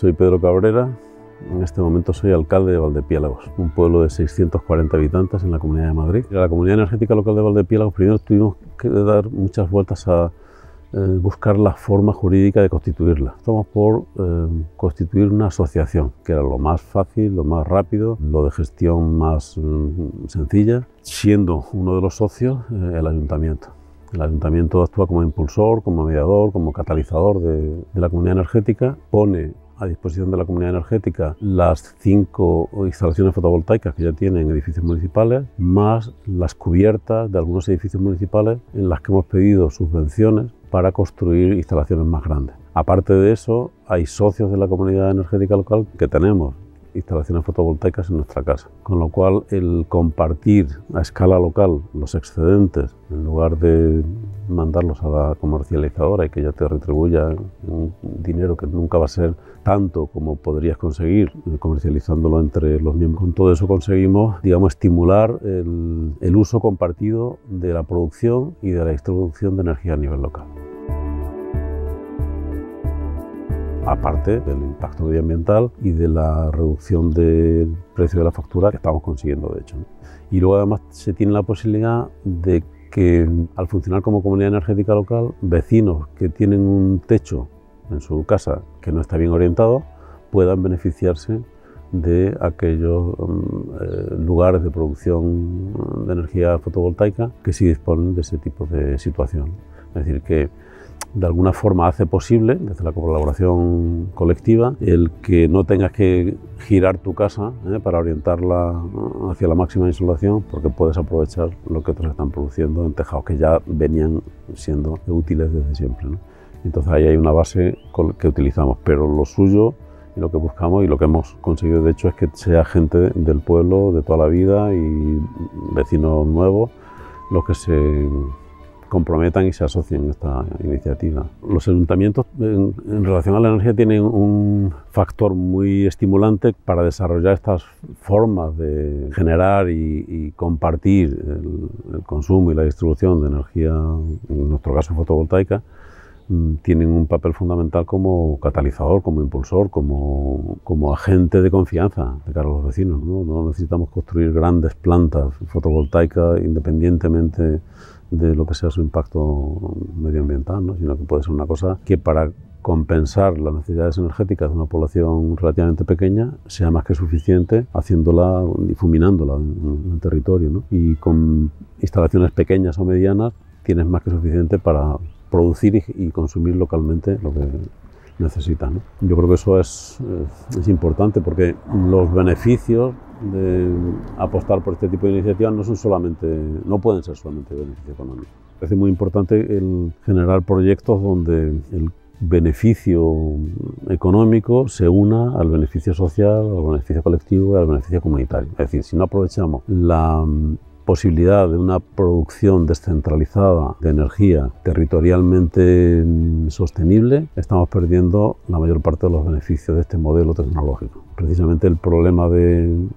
Soy Pedro Cabrera, en este momento soy alcalde de Valdepiélagos, un pueblo de 640 habitantes en la Comunidad de Madrid. En la Comunidad Energética Local de Valdepiélagos primero tuvimos que dar muchas vueltas a eh, buscar la forma jurídica de constituirla. Estamos por eh, constituir una asociación, que era lo más fácil, lo más rápido, lo de gestión más mm, sencilla, siendo uno de los socios eh, el ayuntamiento. El ayuntamiento actúa como impulsor, como mediador, como catalizador de, de la comunidad energética, pone a disposición de la comunidad energética las cinco instalaciones fotovoltaicas que ya tienen edificios municipales, más las cubiertas de algunos edificios municipales en las que hemos pedido subvenciones para construir instalaciones más grandes. Aparte de eso, hay socios de la comunidad energética local que tenemos instalaciones fotovoltaicas en nuestra casa. Con lo cual, el compartir a escala local los excedentes, en lugar de mandarlos a la comercializadora y que ya te retribuya un dinero que nunca va a ser tanto como podrías conseguir comercializándolo entre los miembros. Con todo eso conseguimos, digamos, estimular el, el uso compartido de la producción y de la distribución de energía a nivel local. aparte del impacto medioambiental y de la reducción del precio de la factura que estamos consiguiendo, de hecho. Y luego además se tiene la posibilidad de que al funcionar como comunidad energética local, vecinos que tienen un techo en su casa que no está bien orientado puedan beneficiarse de aquellos mm, eh, lugares de producción de energía fotovoltaica que sí disponen de ese tipo de situación. Es decir, que de alguna forma hace posible, desde la colaboración colectiva, el que no tengas que girar tu casa ¿eh? para orientarla hacia la máxima insolación, porque puedes aprovechar lo que otros están produciendo en tejados que ya venían siendo útiles desde siempre. Entonces ahí hay una base que utilizamos, pero lo suyo y lo que buscamos y lo que hemos conseguido de hecho es que sea gente del pueblo de toda la vida y vecinos nuevos los que se comprometan y se asocien a esta iniciativa. Los ayuntamientos en, relación a la energía tienen un factor muy estimulante para desarrollar estas formas de generar y, compartir el, consumo y la distribución de energía, en nuestro caso fotovoltaica, mm, tienen un papel fundamental como catalizador, como impulsor, como, como agente de confianza de cara a los vecinos. ¿no? no necesitamos construir grandes plantas fotovoltaicas independientemente de lo que sea su impacto medioambiental, ¿no? sino que puede ser una cosa que para compensar las necesidades energéticas de una población relativamente pequeña sea más que suficiente haciéndola, difuminándola en, el territorio. ¿no? Y con instalaciones pequeñas o medianas tienes más que suficiente para producir y, y consumir localmente lo que necesitan. Yo creo que eso es, es, importante porque los beneficios de apostar por este tipo de iniciativas no son solamente, no pueden ser solamente beneficio económico. Es muy importante el generar proyectos donde el beneficio económico se una al beneficio social, al beneficio colectivo y al beneficio comunitario. Es decir, si no aprovechamos la posibilidad de una producción descentralizada de energía territorialmente mm, sostenible, estamos perdiendo la mayor parte de los beneficios de este modelo tecnológico. Precisamente el problema de,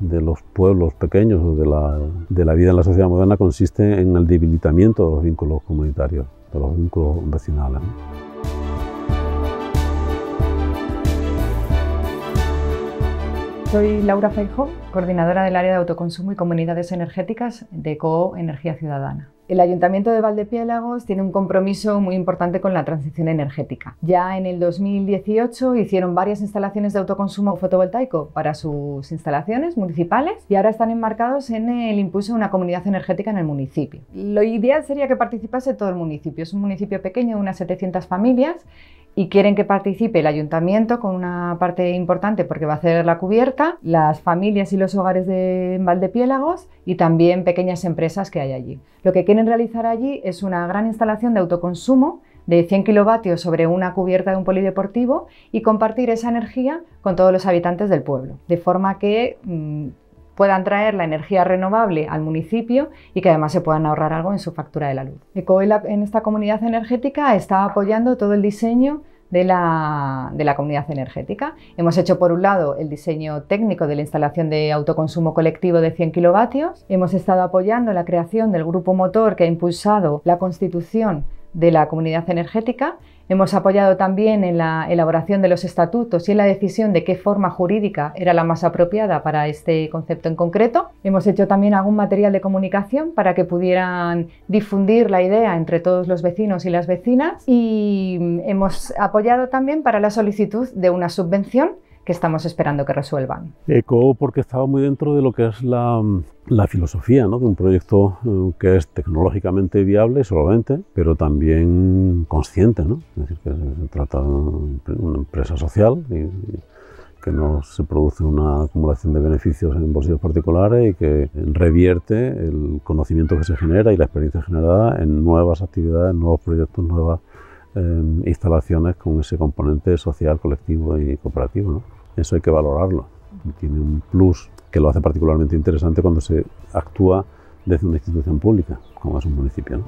de los pueblos pequeños o de la, de la vida en la sociedad moderna consiste en el debilitamiento de los vínculos comunitarios, de los vínculos vecinales. Soy Laura Feijó, coordinadora del área de autoconsumo y comunidades energéticas de COO Energía Ciudadana. El Ayuntamiento de Valdepiélagos tiene un compromiso muy importante con la transición energética. Ya en el 2018 hicieron varias instalaciones de autoconsumo fotovoltaico para sus instalaciones municipales y ahora están enmarcados en el impulso de una comunidad energética en el municipio. Lo ideal sería que participase todo el municipio. Es un municipio pequeño de unas 700 familias y quieren que participe el ayuntamiento con una parte importante porque va a hacer la cubierta, las familias y los hogares de Valdepiélagos y también pequeñas empresas que hay allí. Lo que quieren realizar allí es una gran instalación de autoconsumo de 100 kilovatios sobre una cubierta de un polideportivo y compartir esa energía con todos los habitantes del pueblo, de forma que mm, puedan traer la energía renovable al municipio y que además se puedan ahorrar algo en su factura de la luz. ECOEL en esta comunidad energética está apoyando todo el diseño de la, de la, comunidad energética. Hemos hecho, por un lado, el diseño técnico de la instalación de autoconsumo colectivo de 100 kilovatios. Hemos estado apoyando la creación del grupo motor que ha impulsado la constitución de la comunidad energética Hemos apoyado también en la elaboración de los estatutos y en la decisión de qué forma jurídica era la más apropiada para este concepto en concreto. Hemos hecho también algún material de comunicación para que pudieran difundir la idea entre todos los vecinos y las vecinas y hemos apoyado también para la solicitud de una subvención que estamos esperando que resuelvan. ECO porque estaba muy dentro de lo que es la, la filosofía ¿no? de un proyecto eh, que es tecnológicamente viable solamente, pero también consciente. ¿no? Es decir, que se trata de una empresa social y, que no se produce una acumulación de beneficios en bolsillos particulares y que revierte el conocimiento que se genera y la experiencia generada en nuevas actividades, nuevos proyectos, nuevas eh, instalaciones con ese componente social, colectivo y cooperativo. ¿no? Eso hay que valorarlo. Tiene un plus que lo hace particularmente interesante cuando se actúa desde una institución pública, como es un municipio.